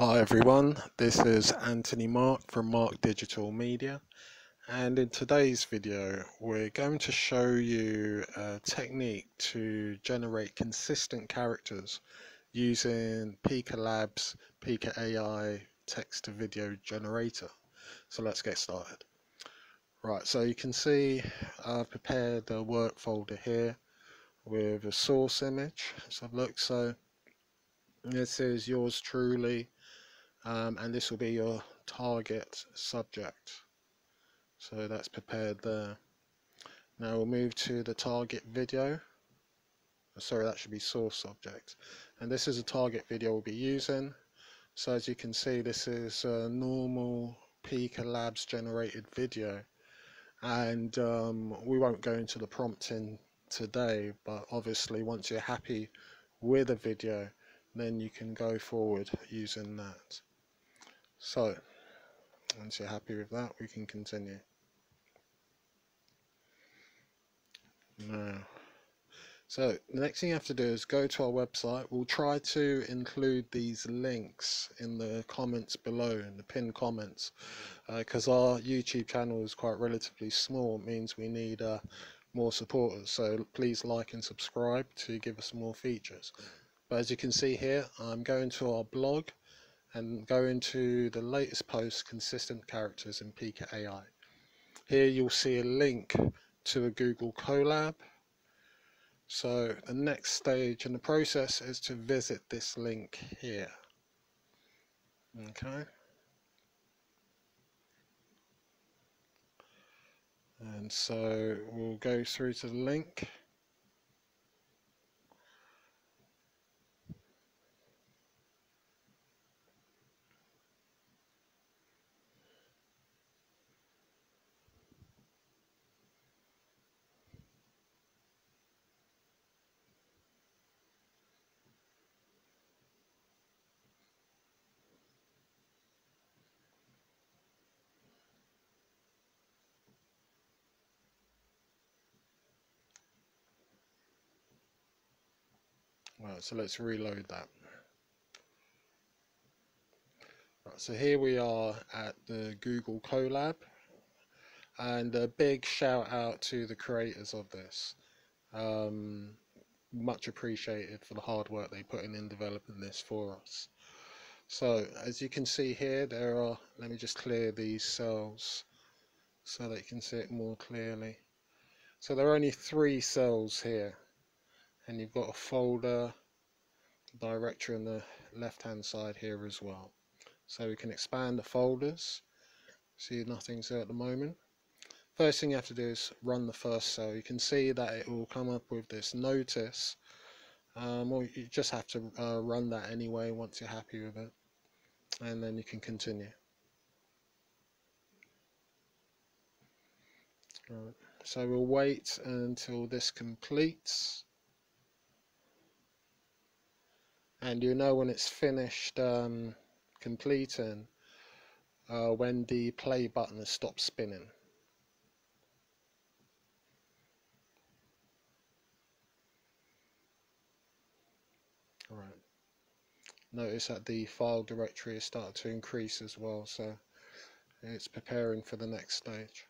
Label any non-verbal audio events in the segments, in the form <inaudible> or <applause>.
Hi everyone, this is Anthony Mark from Mark Digital Media and in today's video we're going to show you a technique to generate consistent characters using Pika Labs Pika AI text to video generator. So let's get started. Right, so you can see I've prepared a work folder here with a source image. So look, so this is yours truly um, and this will be your target subject. So that's prepared there. Now we'll move to the target video. Sorry that should be source subject. And this is a target video we'll be using. So as you can see this is a normal Pika Labs generated video. And um, we won't go into the prompting today but obviously once you're happy with a video then you can go forward using that so, once you're happy with that, we can continue. Now, so the next thing you have to do is go to our website. We'll try to include these links in the comments below, in the pinned comments, because uh, our YouTube channel is quite relatively small. It means we need uh, more supporters. So please like and subscribe to give us more features. But as you can see here, I'm going to our blog and go into the latest post consistent characters in Pika AI. Here you'll see a link to a Google Colab. So the next stage in the process is to visit this link here. Okay. And so we'll go through to the link. Right, so let's reload that. Right, so here we are at the Google Colab and a big shout out to the creators of this. Um, much appreciated for the hard work they put in in developing this for us. So as you can see here, there are, let me just clear these cells so that you can see it more clearly. So there are only three cells here and you've got a folder directory on the left hand side here as well. So we can expand the folders. See nothing's there at the moment. First thing you have to do is run the first cell. You can see that it will come up with this notice. Um, or you just have to uh, run that anyway once you're happy with it. And then you can continue. Right. so we'll wait until this completes and you know when it's finished um, completing uh, when the play button has stopped spinning. Notice that the file directory has started to increase as well, so it's preparing for the next stage.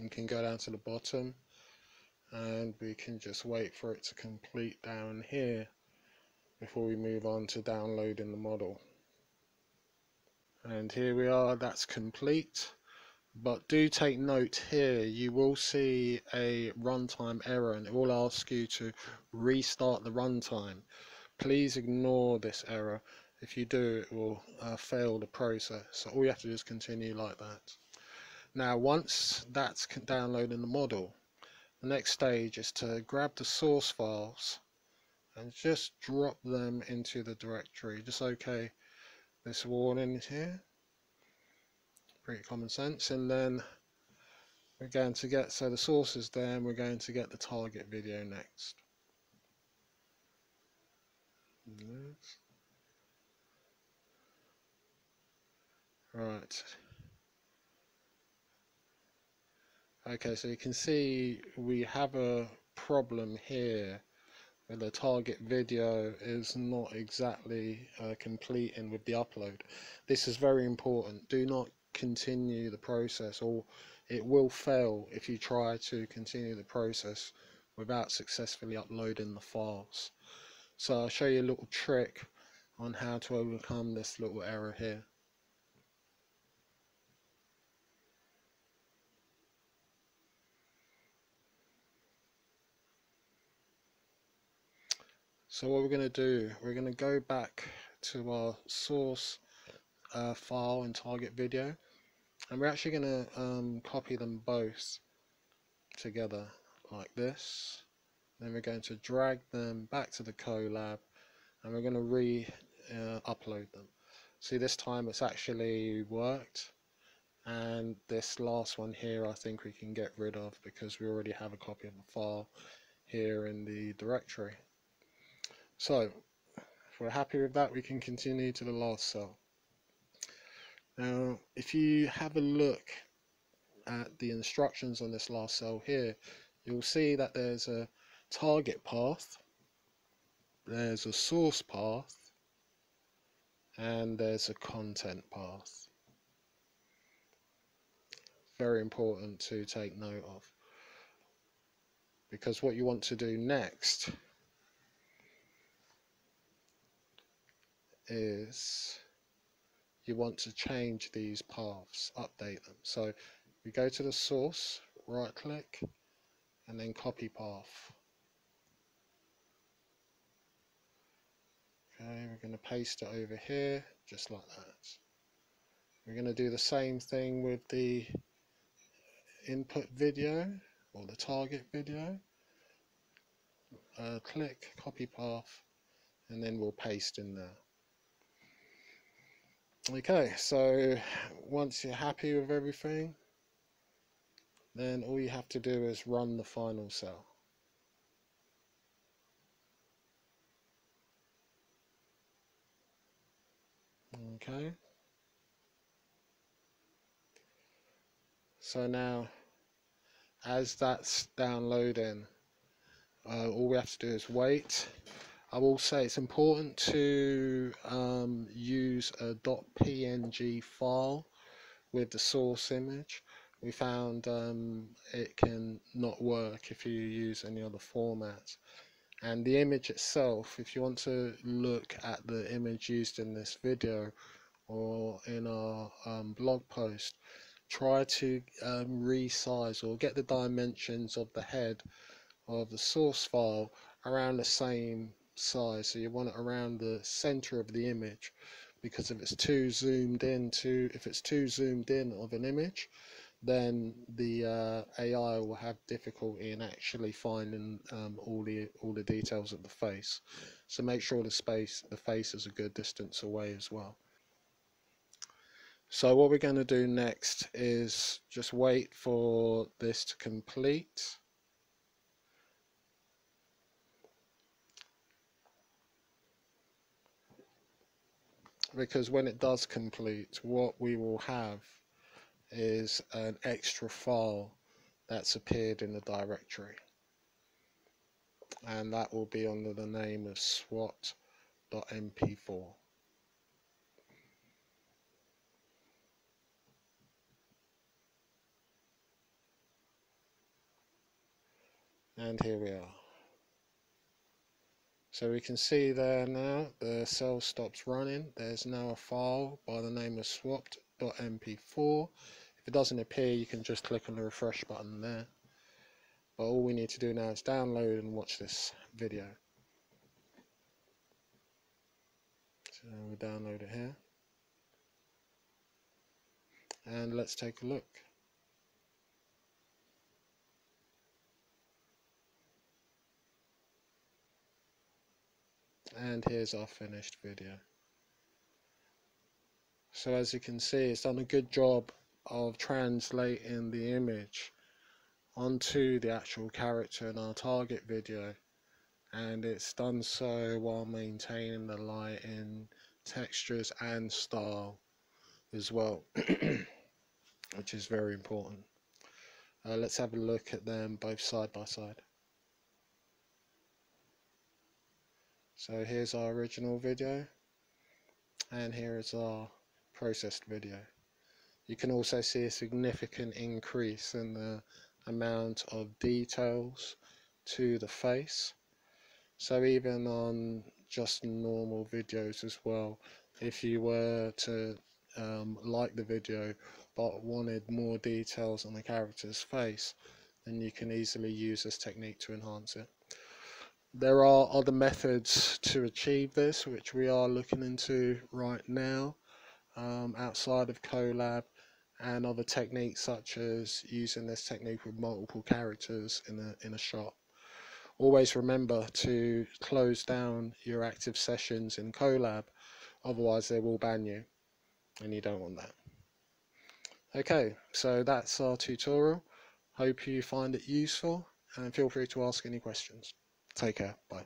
You can go down to the bottom and we can just wait for it to complete down here before we move on to downloading the model. And here we are that's complete. But do take note here you will see a runtime error and it will ask you to restart the runtime. Please ignore this error. If you do it will uh, fail the process. So all you have to do is continue like that now once that's downloading the model, the next stage is to grab the source files and just drop them into the directory. Just okay this warning here. Pretty common sense. And then we're going to get, so the source is there and we're going to get the target video. Next. Right. Okay, so you can see we have a problem here where the target video is not exactly uh, completing with the upload. This is very important. Do not continue the process or it will fail if you try to continue the process without successfully uploading the files. So I'll show you a little trick on how to overcome this little error here. So what we're going to do, we're going to go back to our source uh, file and target video and we're actually going to um, copy them both together like this. Then we're going to drag them back to the Colab and we're going to re uh, upload them. See this time it's actually worked and this last one here I think we can get rid of because we already have a copy of the file here in the directory so if we're happy with that we can continue to the last cell now, if you have a look at the instructions on this last cell here, you'll see that there's a target path, there's a source path, and there's a content path. Very important to take note of. Because what you want to do next is you want to change these paths, update them. So we go to the source, right click, and then copy path. Okay, we're going to paste it over here, just like that. We're going to do the same thing with the input video or the target video. Uh, click copy path and then we'll paste in there. Okay, so once you're happy with everything, then all you have to do is run the final cell. Okay. So now, as that's downloading, uh, all we have to do is wait I will say it's important to um, use a .png file with the source image. We found um, it can not work if you use any other format. And the image itself, if you want to look at the image used in this video or in our um, blog post, try to um, resize or get the dimensions of the head of the source file around the same size so you want it around the center of the image because if it's too zoomed in to if it's too zoomed in of an image then the uh, AI will have difficulty in actually finding um, all the all the details of the face. So make sure the space the face is a good distance away as well. So what we're going to do next is just wait for this to complete because when it does complete what we will have is an extra file that's appeared in the directory. And that will be under the name of swapped.mp4 and here we are so we can see there now the cell stops running. There's now a file by the name of swapped.mp4. If it doesn't appear, you can just click on the refresh button there. But all we need to do now is download and watch this video. So we download it here. And let's take a look. And here's our finished video so as you can see it's done a good job of translating the image onto the actual character in our target video and it's done so while maintaining the lighting textures and style as well <clears throat> which is very important Uh, let's have a look at them both side by side. So here's our original video and here is our processed video. You can also see a significant increase in the amount of details to the face. So even on just normal videos as well, if you were to um, like the video but wanted more details on the character's face, then you can easily use this technique to enhance it. There are other methods to achieve this, which we are looking into right now um, outside of Colab and other techniques such as using this technique with multiple characters in a, in a shot. Always remember to close down your active sessions in Colab, otherwise they will ban you and you don't want that. Okay, so that's our tutorial. Hope you find it useful and feel free to ask any questions. Take care. Bye.